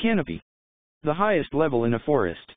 Canopy. The highest level in a forest.